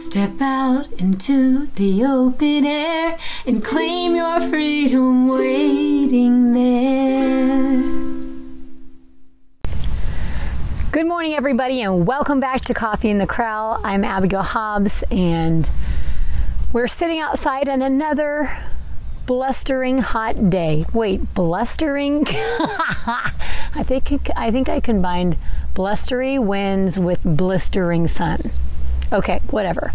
Step out into the open air and claim your freedom waiting there. Good morning, everybody, and welcome back to Coffee in the Corral. I'm Abigail Hobbs, and we're sitting outside on another blustering hot day. Wait, blustering? I think I think I combined blustery winds with blistering sun. Okay, whatever.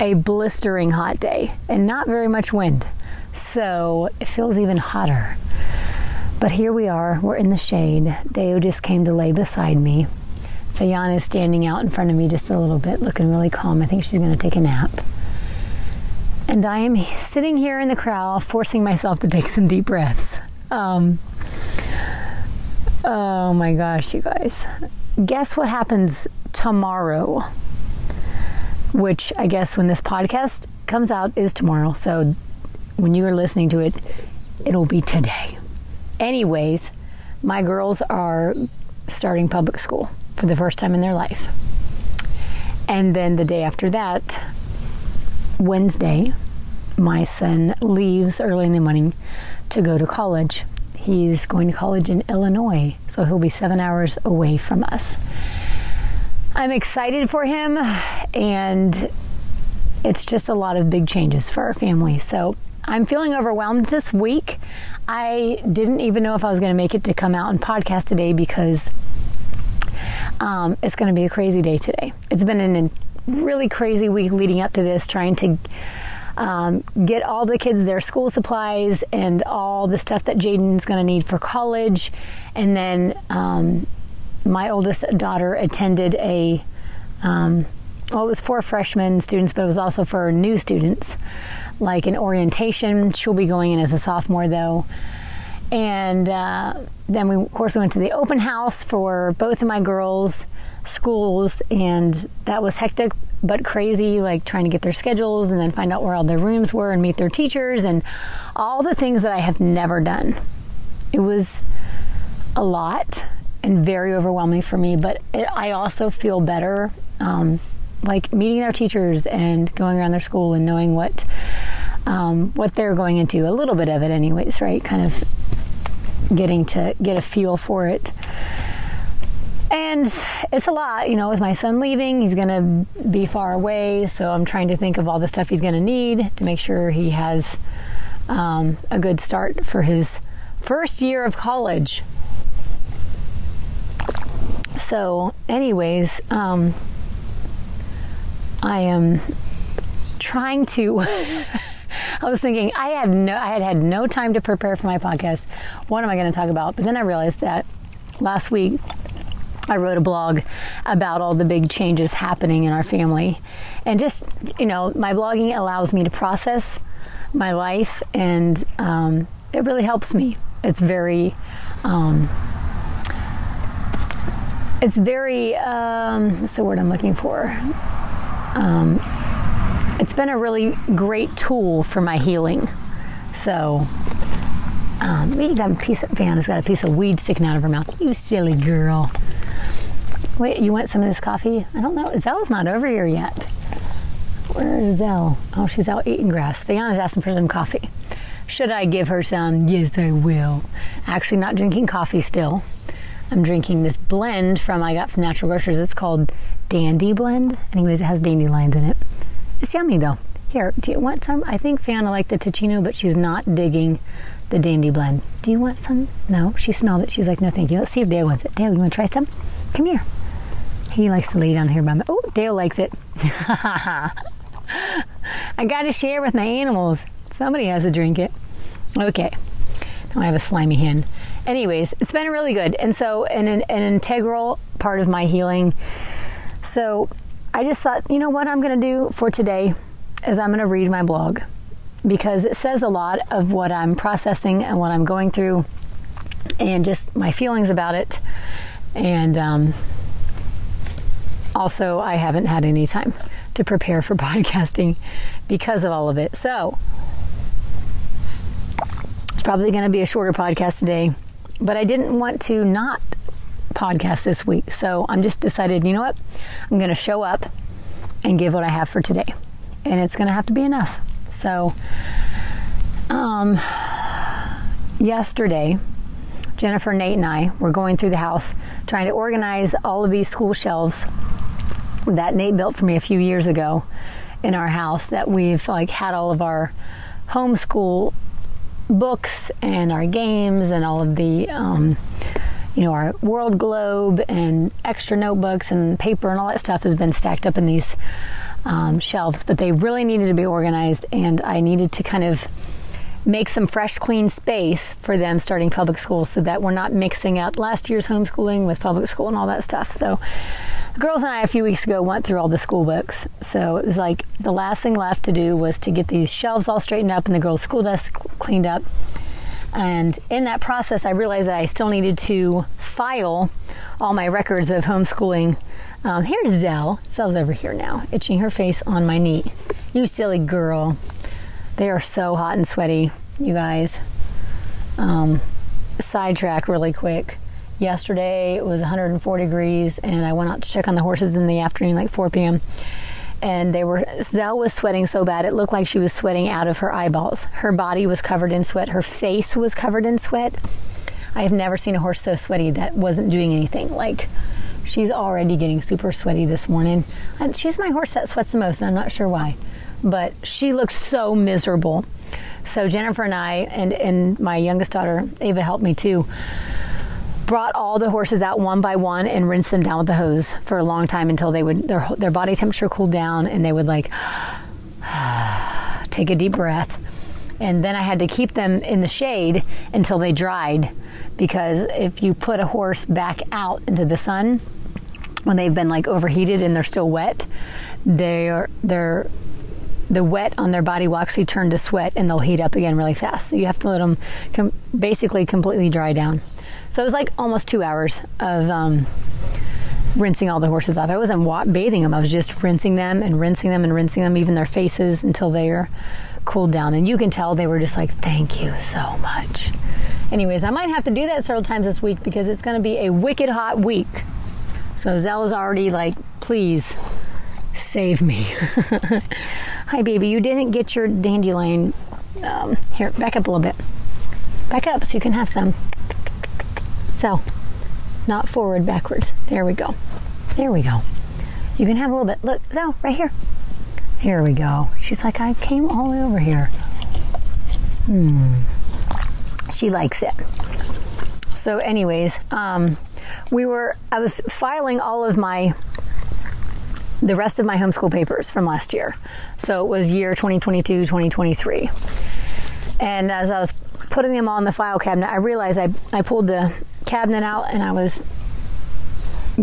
A blistering hot day and not very much wind. So it feels even hotter. But here we are, we're in the shade. Deo just came to lay beside me. Fayan is standing out in front of me just a little bit, looking really calm. I think she's going to take a nap. And I am sitting here in the corral, forcing myself to take some deep breaths. Um, oh my gosh, you guys. Guess what happens tomorrow? Which I guess when this podcast comes out is tomorrow. So when you are listening to it, it'll be today. Anyways, my girls are starting public school for the first time in their life. And then the day after that, Wednesday, my son leaves early in the morning to go to college. He's going to college in Illinois, so he'll be seven hours away from us. I'm excited for him, and it's just a lot of big changes for our family. So I'm feeling overwhelmed this week. I didn't even know if I was going to make it to come out and podcast today because um, it's going to be a crazy day today. It's been a really crazy week leading up to this, trying to um, get all the kids their school supplies and all the stuff that Jaden's going to need for college, and then um, my oldest daughter attended a, um, well, it was for freshman students, but it was also for new students, like an orientation. She'll be going in as a sophomore, though. And uh, then we, of course, we went to the open house for both of my girls' schools, and that was hectic but crazy, like trying to get their schedules and then find out where all their rooms were and meet their teachers and all the things that I have never done. It was a lot and very overwhelming for me. But it, I also feel better, um, like meeting their teachers and going around their school and knowing what um, what they're going into. A little bit of it, anyways, right? Kind of getting to get a feel for it. And it's a lot, you know, with my son leaving, he's to be far away. So I'm trying to think of all the stuff he's to need to make sure he has um, a good start for his first year of college. So, anyways, um, I am trying to. I was thinking I had no, I had had no time to prepare for my podcast. What am I going to talk about? But then I realized that last week I wrote a blog about all the big changes happening in our family, and just you know, my blogging allows me to process my life, and um, it really helps me. It's very. Um, it's very um, what's the word I'm looking for? Um, it's been a really great tool for my healing. So um, a piece of Van has got a piece of weed sticking out of her mouth. You silly girl. Wait, you want some of this coffee? I don't know. Zelle's not over here yet. Where's Zelle? Oh, she's out eating grass. Fionna's asking for some coffee. Should I give her some? Yes, I will. Actually, not drinking coffee still. I'm drinking this blend from I got from Natural Grocers. It's called Dandy Blend. Anyways, it has dandelions in it. It's yummy though. Here, do you want some? I think Fana liked the Teeccino, but she's not digging the Dandy Blend. Do you want some? No, she smelled it. She's like, no, thank you. Let's see if Dale wants it. Dale, you want to try some? Come here. He likes to lay down here by me. Oh, Dale likes it. I got to share with my animals. Somebody has to drink it. Okay. Now I have a slimy hand anyways, it's been really good. And so, an, an, an integral part of my healing. So, I just thought, you know what I'm going to do for today is I'm going to read my blog because it says a lot of what I'm processing and what I'm going through and just my feelings about it. And um, also, I haven't had any time to prepare for podcasting because of all of it. So, it's probably going to be a shorter podcast today but I didn't want to not podcast this week. So I'm just decided, you know what? I'm going to show up and give what I have for today. And it's going to have to be enough. So, um, yesterday, Jennifer, Nate, and I were going through the house trying to organize all of these school shelves that Nate built for me a few years ago in our house that we've like had all of our homeschool books and our games and all of the um, you know our world globe and extra notebooks and paper and all that stuff has been stacked up in these um, shelves. But they really needed to be organized and i needed to kind of make some fresh clean space for them starting public school so that we're not mixing up last year's homeschooling with public school and all that stuff so the girls and I a few weeks ago went through all the school books. So it was like the last thing left to do was to get these shelves all straightened up and the girls' school desk cleaned up. And in that process, I realized that I still needed to file all my records of homeschooling. Um, here's Zelle. Zelle's over here now, itching her face on my knee. You silly girl. They are so hot and sweaty, you guys. Um, sidetrack really quick. Yesterday it was 104 degrees, and I went out to check on the horses in the afternoon, like 4 p.m. And they were, Zelle was sweating so bad, it looked like she was sweating out of her eyeballs. Her body was covered in sweat, her face was covered in sweat. I have never seen a horse so sweaty that wasn't doing anything. Like, she's already getting super sweaty this morning. She's my horse that sweats the most, and I'm not sure why. But she looks so miserable. So Jennifer and I, and, and my youngest daughter, Ava, helped me too brought all the horses out one by one and rinsed them down with the hose for a long time until they would their their body temperature cooled down and they would like take a deep breath. And then I had to keep them in the shade until they dried because if you put a horse back out into the sun when they've been like overheated and they're still wet, they're the wet on their body will actually turn to sweat and they'll heat up again really fast. So you have to let them com- basically completely dry down. So it was like almost two hours of um, rinsing all the horses off. I wasn't wa- bathing them, I was just rinsing them and rinsing them and rinsing them, even their faces, until they are cooled down. And you can tell they were just like, thank you so much. Anyways, I might have to do that several times this week because it's going to be a wicked hot week. So Zelle is already like, please save me. Hi, baby. You didn't get your dandelion. Um, here, back up a little bit. Back up so you can have some. So, not forward, backwards. There we go. There we go. You can have a little bit. Look, no, right here. Here we go. She's like, I came all the way over here. Hmm. She likes it. So, anyways, um, we were, I was filing all of my, the rest of my homeschool papers from last year. So it was year 2022, 2023. And as I was putting them all in the file cabinet, I realized I, I pulled the cabinet out and I was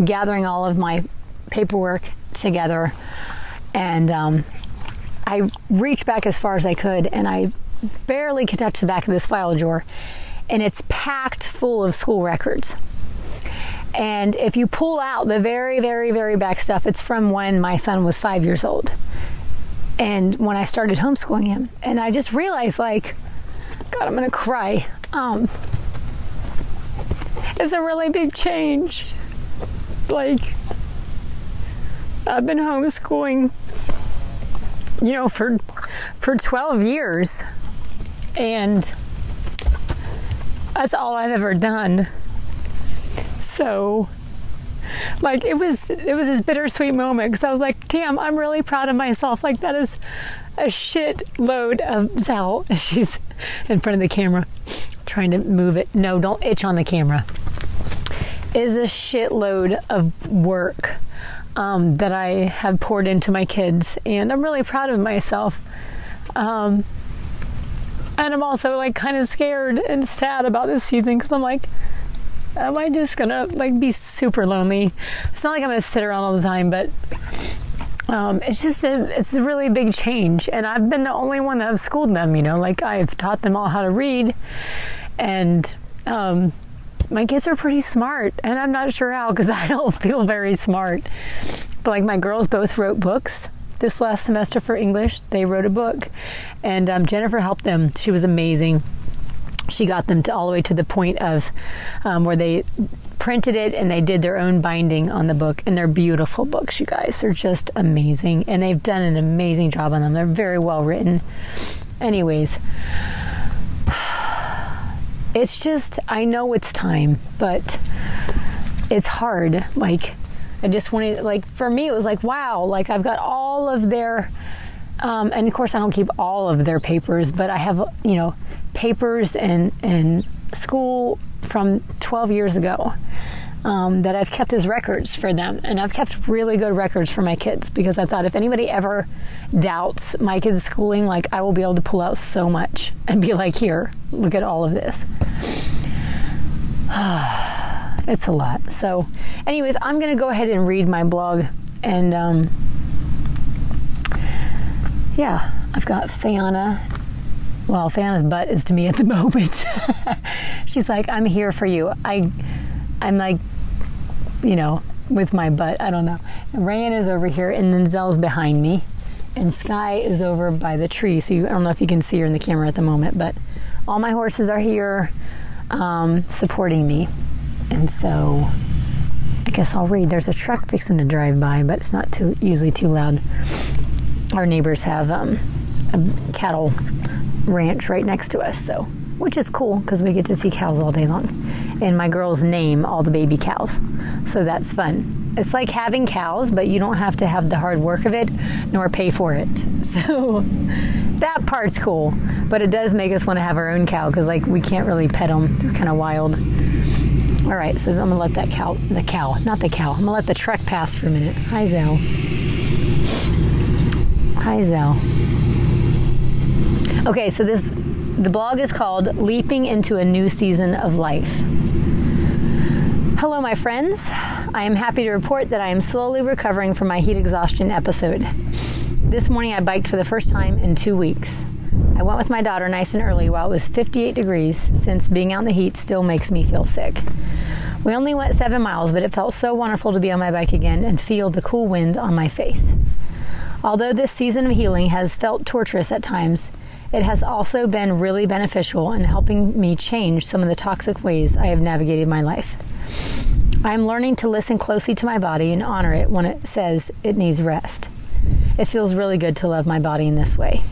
gathering all of my paperwork together. And um, I reached back as far as I could and I barely could touch the back of this file drawer. And it's packed full of school records. And if you pull out the very, very, very back stuff, it's from when my son was five years old. And when I started homeschooling him. And I just realized, like, God, I'm going to cry. Um, is a really big change. Like, I've been homeschooling, you know, for for 12 years, and that's all I've ever done. So, like, it was it was this bittersweet moment because I was like, damn, I'm really proud of myself. Like, that is a shit load of Zelle. She's in front of the camera trying to move it. No, don't itch on the camera is a shitload of work um, that I have poured into my kids, and I'm really proud of myself. Um, and I'm also like kind of scared and sad about this season because I'm like, am I just gonna like be super lonely? It's not like I'm gonna sit around all the time, but um, it's just a it's a really big change, and I've been the only one that have schooled them. You know, like I've taught them all how to read, and um, my kids are pretty smart, and I'm not sure how because I don't feel very smart. But like my girls both wrote books this last semester for English. They wrote a book, and um, Jennifer helped them. She was amazing. She got them to all the way to the point of um, where they printed it and they did their own binding on the book. And they're beautiful books you guys. They're just amazing. And they've done an amazing job on them. They're very well written. Anyways it's just i know it's time but it's hard. Like i just wanted like for me it was like wow like i've got all of their um, and of course i don't keep all of their papers but i have you know papers and and school from 12 years ago um, that I've kept as records for them. And I've kept really good records for my kids because I thought if anybody ever doubts my kids' schooling, like I will be able to pull out so much and be like, here, look at all of this. it's a lot. So, anyways, I'm going to go ahead and read my blog. And um, yeah, I've got Fayana well, Fana's butt is to me at the moment. She's like, I'm here for you. I, I'm like, you know, with my butt. I don't know. And Rayan is over here, and then Zelle's behind me, and Sky is over by the tree. So you, I don't know if you can see her in the camera at the moment, but all my horses are here um, supporting me, and so I guess I'll read. There's a truck fixing to drive by, but it's not too usually too loud. Our neighbors have um, cattle ranch right next to us, so which is cool because we get to see cows all day long. And my girls name all the baby cows, so that's fun. It's like having cows, but you don't have to have the hard work of it nor pay for it. So that part's cool, but it does make us want to have our own cow because like we can't really pet them; they're kind of wild. All right, so I'm gonna let that cow, the cow, not the cow. I'm gonna let the truck pass for a minute. Hi, Zelle. Hi, Zelle. Okay, so this the blog is called Leaping into a New Season of Life. Hello, my friends. I am happy to report that I am slowly recovering from my heat exhaustion episode. This morning I biked for the first time in two weeks. I went with my daughter nice and early while it was 58 degrees, since being out in the heat still makes me feel sick. We only went seven miles, but it felt so wonderful to be on my bike again and feel the cool wind on my face. Although this season of healing has felt torturous at times, it has also been really beneficial in helping me change some of the toxic ways I have navigated my life. I am learning to listen closely to my body and honor it when it says it needs rest. It feels really good to love my body in this way.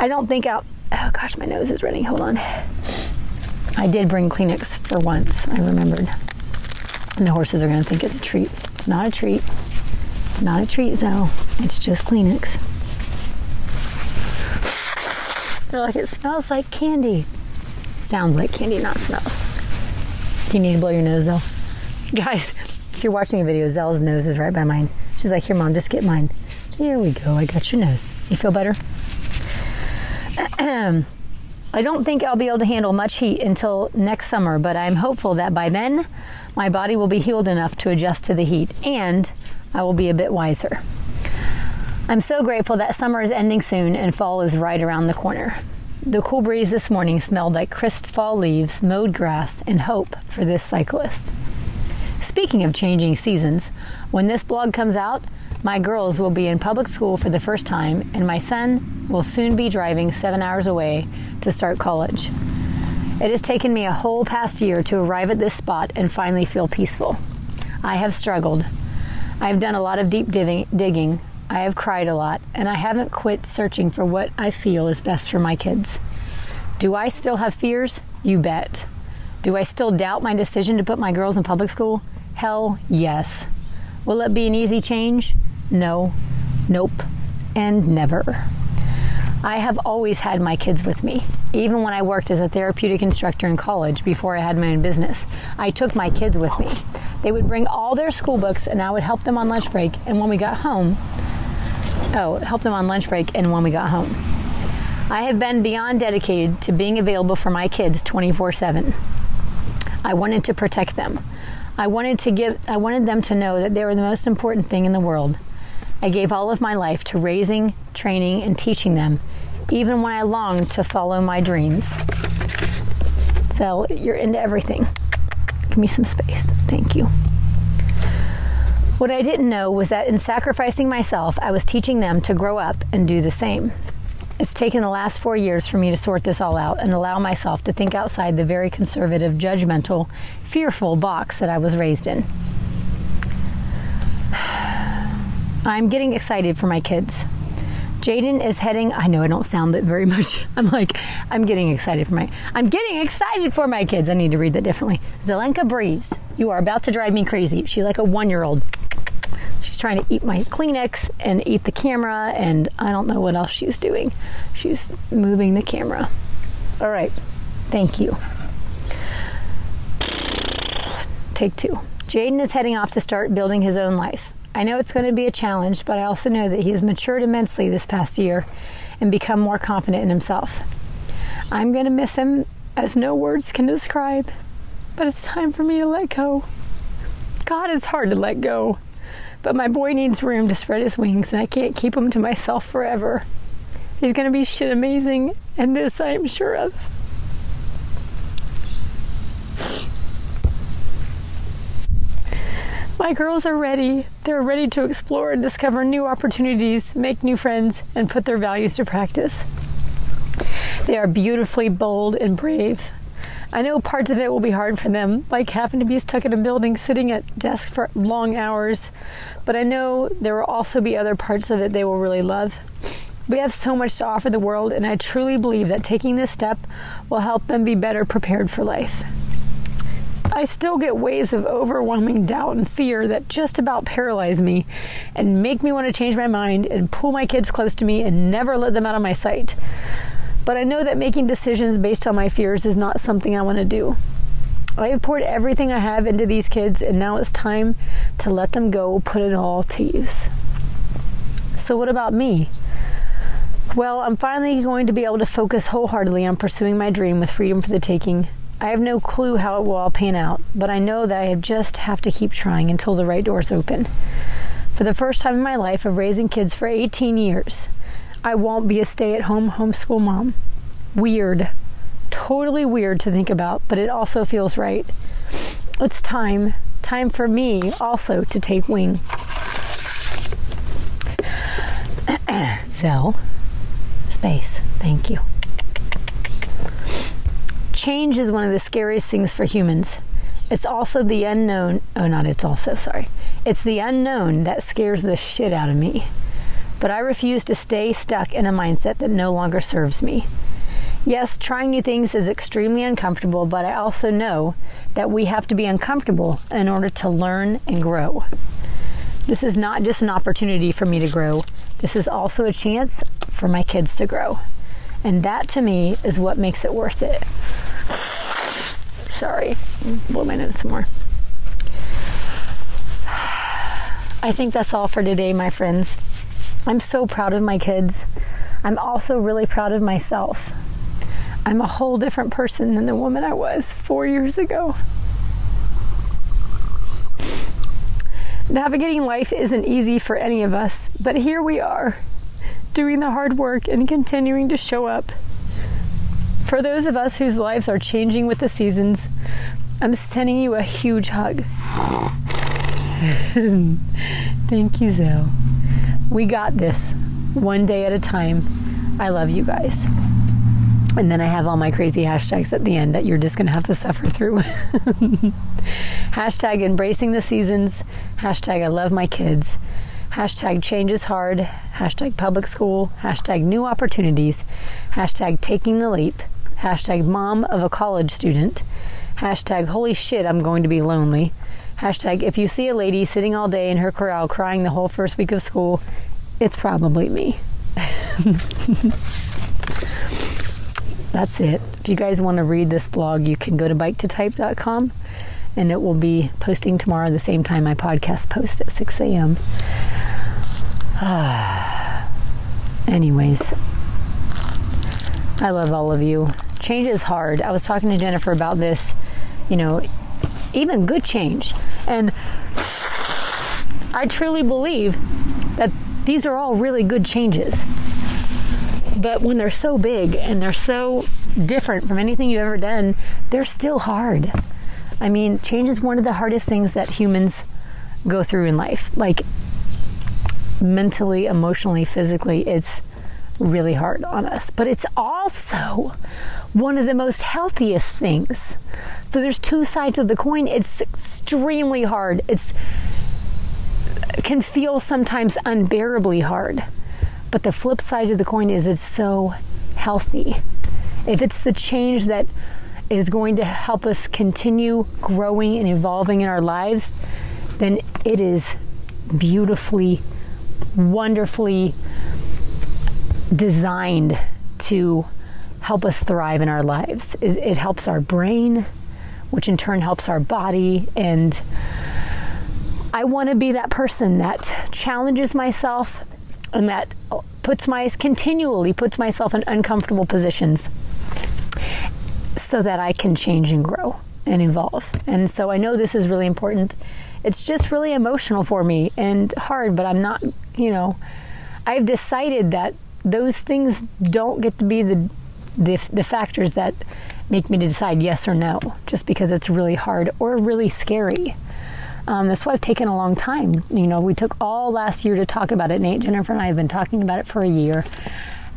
I don't think I'll. Oh gosh, my nose is running. Hold on. I did bring Kleenex for once. I remembered. And the horses are going to think it's a treat. It's not a treat. It's not a treat, though. It's just Kleenex. They're like, it smells like candy. Sounds like candy, not smell. You need to blow your nose though. Guys, if you're watching the video, Zelle's nose is right by mine. She's like, here, mom, just get mine. Here we go. I got your nose. You feel better? I don't think I'll be able to handle much heat until next summer, but I'm hopeful that by then my body will be healed enough to adjust to the heat and I will be a bit wiser. I'm so grateful that summer is ending soon and fall is right around the corner. The cool breeze this morning smelled like crisp fall leaves, mowed grass, and hope for this cyclist. Speaking of changing seasons, when this blog comes out, my girls will be in public school for the first time, and my son will soon be driving seven hours away to start college. It has taken me a whole past year to arrive at this spot and finally feel peaceful. I have struggled. I have done a lot of deep digging, I have cried a lot, and I haven't quit searching for what I feel is best for my kids. Do I still have fears? You bet. Do I still doubt my decision to put my girls in public school? Hell yes. Will it be an easy change? No, nope, and never. I have always had my kids with me. Even when I worked as a therapeutic instructor in college before I had my own business, I took my kids with me. They would bring all their school books and I would help them on lunch break. And when we got home, Oh, helped them on lunch break and when we got home. I have been beyond dedicated to being available for my kids 24/7. I wanted to protect them. I wanted to give I wanted them to know that they were the most important thing in the world. I gave all of my life to raising, training, and teaching them, even when I longed to follow my dreams. So, you're into everything. Give me some space. Thank you. What I didn't know was that in sacrificing myself, I was teaching them to grow up and do the same. It's taken the last four years for me to sort this all out and allow myself to think outside the very conservative, judgmental, fearful box that I was raised in. I'm getting excited for my kids. Jaden is heading. I know I don't sound it very much. I'm like, I'm getting excited for my. I'm getting excited for my kids. I need to read that differently. Zelenka Breeze, you are about to drive me crazy. She's like a one year old. She's trying to eat my Kleenex and eat the camera, and I don't know what else she's doing. She's moving the camera. All right. Thank you. Take two. Jaden is heading off to start building his own life. I know it's going to be a challenge, but I also know that he has matured immensely this past year and become more confident in himself. I'm going to miss him as no words can describe, but it's time for me to let go. God, it's hard to let go, but my boy needs room to spread his wings, and I can't keep him to myself forever. He's going to be shit amazing, and this I am sure of. My girls are ready. They're ready to explore and discover new opportunities, make new friends, and put their values to practice. They are beautifully bold and brave. I know parts of it will be hard for them, like having to be stuck in a building sitting at desks for long hours, but I know there will also be other parts of it they will really love. We have so much to offer the world, and I truly believe that taking this step will help them be better prepared for life. I still get waves of overwhelming doubt and fear that just about paralyze me and make me want to change my mind and pull my kids close to me and never let them out of my sight. But I know that making decisions based on my fears is not something I want to do. I have poured everything I have into these kids, and now it's time to let them go, put it all to use. So, what about me? Well, I'm finally going to be able to focus wholeheartedly on pursuing my dream with freedom for the taking I have no clue how it will all pan out, but I know that I just have to keep trying until the right doors open. For the first time in my life of raising kids for 18 years, I won't be a stay at home homeschool mom. Weird. Totally weird to think about, but it also feels right. It's time, time for me also to take wing. Zelle, space, thank you. Change is one of the scariest things for humans. It's also the unknown. Oh, not it's also, sorry. It's the unknown that scares the shit out of me. But I refuse to stay stuck in a mindset that no longer serves me. Yes, trying new things is extremely uncomfortable, but I also know that we have to be uncomfortable in order to learn and grow. This is not just an opportunity for me to grow, this is also a chance for my kids to grow. And that to me is what makes it worth it. Sorry, blow my nose some more. I think that's all for today, my friends. I'm so proud of my kids. I'm also really proud of myself. I'm a whole different person than the woman I was four years ago. Navigating life isn't easy for any of us, but here we are, doing the hard work and continuing to show up. For those of us whose lives are changing with the seasons, I'm sending you a huge hug. Thank you, Zoe. We got this one day at a time. I love you guys. And then I have all my crazy hashtags at the end that you're just going to have to suffer through. hashtag embracing the seasons. Hashtag I love my kids. Hashtag change is hard. Hashtag public school. Hashtag new opportunities. Hashtag taking the leap hashtag mom of a college student, hashtag holy shit, I'm going to be lonely, hashtag if you see a lady sitting all day in her corral crying the whole first week of school, it's probably me. That's it. If you guys want to read this blog, you can go to bike2type.com and it will be posting tomorrow the same time my podcast post at 6 a.m. Anyways, I love all of you change is hard. I was talking to Jennifer about this, you know, even good change. And I truly believe that these are all really good changes. But when they're so big and they're so different from anything you've ever done, they're still hard. I mean, change is one of the hardest things that humans go through in life. Like mentally, emotionally, physically, it's really hard on us, but it's also one of the most healthiest things. So there's two sides of the coin. It's extremely hard. It's can feel sometimes unbearably hard. But the flip side of the coin is it's so healthy. If it's the change that is going to help us continue growing and evolving in our lives, then it is beautifully, wonderfully designed to help us thrive in our lives. It, helps our brain, which in turn helps our body. And I want to be that person that challenges myself and that puts my continually puts myself in uncomfortable positions so that I can change and grow and evolve. And so I know this is really important. It's just really emotional for me and hard, but I'm not, you know, I've decided that those things don't get to be the the, the factors that make me to decide yes or no, just because it's really hard or really scary. Um, that's why I've taken a long time. You know, we took all last year to talk about it. Nate, Jennifer, and I have been talking about it for a year.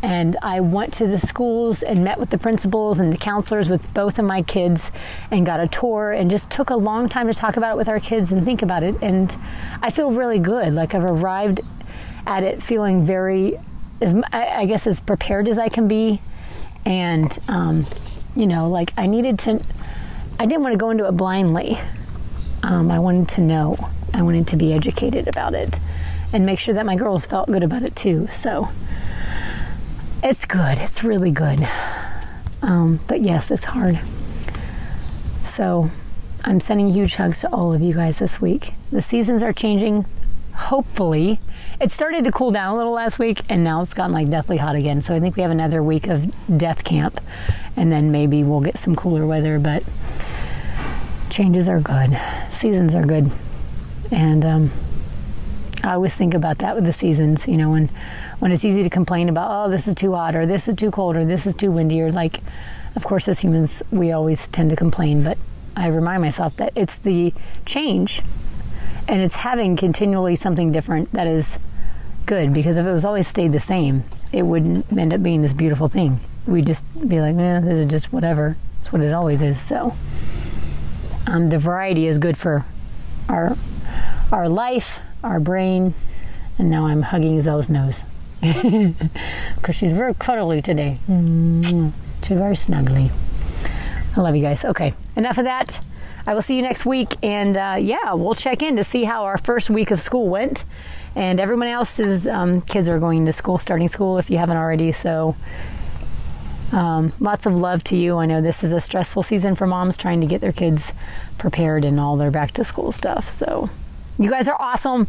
And I went to the schools and met with the principals and the counselors with both of my kids and got a tour and just took a long time to talk about it with our kids and think about it. And I feel really good. Like I've arrived at it feeling very as I guess as prepared as I can be, and um, you know, like I needed to. I didn't want to go into it blindly. Um, I wanted to know. I wanted to be educated about it, and make sure that my girls felt good about it too. So it's good. It's really good. Um, but yes, it's hard. So I'm sending huge hugs to all of you guys this week. The seasons are changing. Hopefully, it started to cool down a little last week, and now it's gotten like deathly hot again. So I think we have another week of death camp, and then maybe we'll get some cooler weather. But changes are good, seasons are good, and um, I always think about that with the seasons. You know, when when it's easy to complain about, oh, this is too hot, or this is too cold, or this is too windy, or like, of course, as humans, we always tend to complain, but I remind myself that it's the change and it's having continually something different that is good because if it was always stayed the same, it wouldn't end up being this beautiful thing. We'd just be like, eh, this is just whatever. It's what it always is. So um, the variety is good for our our life, our brain, and now I'm hugging Zoe's nose because she's very cuddly today. Mm-hmm. She's very snuggly. I love you guys. Okay, enough of that. I will see you next week, and uh, yeah, we'll check in to see how our first week of school went and everyone else's um, kids are going to school, starting school if you haven't already. So, um, lots of love to you. I know this is a stressful season for moms trying to get their kids prepared and all their back to school stuff. So, you guys are awesome.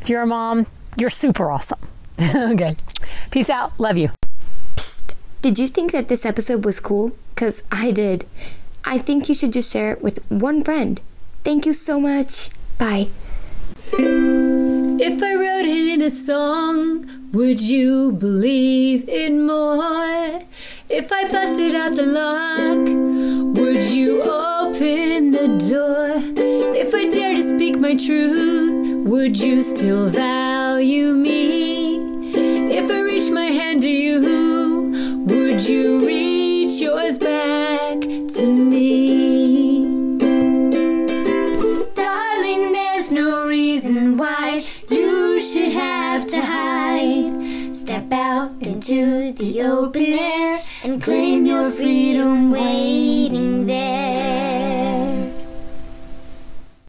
If you're a mom, you're super awesome. okay. Peace out. Love you. Psst. Did you think that this episode was cool? Because I did. I think you should just share it with one friend. Thank you so much. Bye. If I wrote it in a song, would you believe it more? If I busted out the lock, would you open the door? If I dare to speak my truth, would you still value me? Into the open air and claim your freedom waiting there.